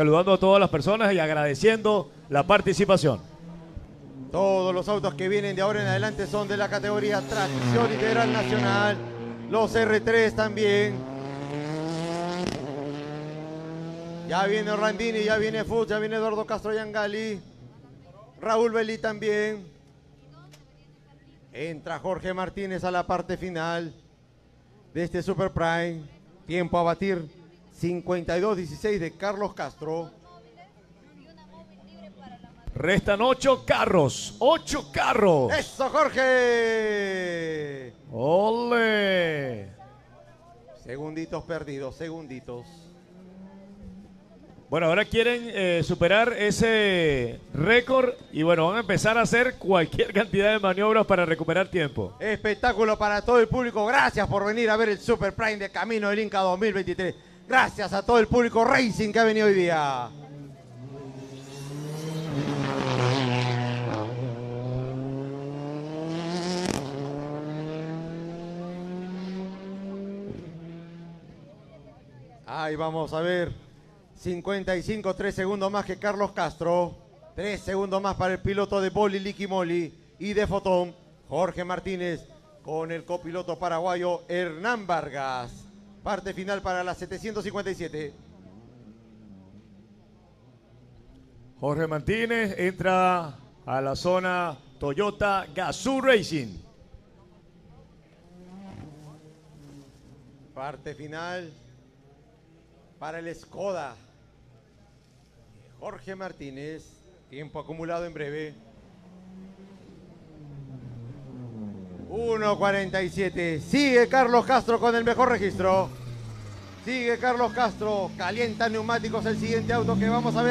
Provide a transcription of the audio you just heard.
saludando a todas las personas y agradeciendo la participación. Todos los autos que vienen de ahora en adelante son de la categoría Tracción Integral Nacional. Los R3 también. Ya viene Randini, ya viene Fuchs, ya viene Eduardo Castro Yangali. Raúl Belí también. Entra Jorge Martínez a la parte final de este Super Prime. Tiempo a batir 52-16 de Carlos Castro. Restan ocho carros, ocho carros. ¡Eso, Jorge! ¡Ole! Segunditos perdidos, segunditos. Bueno, ahora quieren eh, superar ese récord y bueno, van a empezar a hacer cualquier cantidad de maniobras para recuperar tiempo. Espectáculo para todo el público. Gracias por venir a ver el Super Prime de Camino del Inca 2023. Gracias a todo el público Racing que ha venido hoy día. Ahí vamos a ver. 55, 3 segundos más que Carlos Castro. 3 segundos más para el piloto de Boli Liquimoli y de Fotón, Jorge Martínez, con el copiloto paraguayo Hernán Vargas. Parte final para las 757. Jorge Martínez entra a la zona Toyota Gazoo Racing. Parte final para el Skoda. Jorge Martínez. Tiempo acumulado en breve. 1.47. Sigue Carlos Castro con el mejor registro. Sigue Carlos Castro. Calienta neumáticos el siguiente auto que vamos a ver.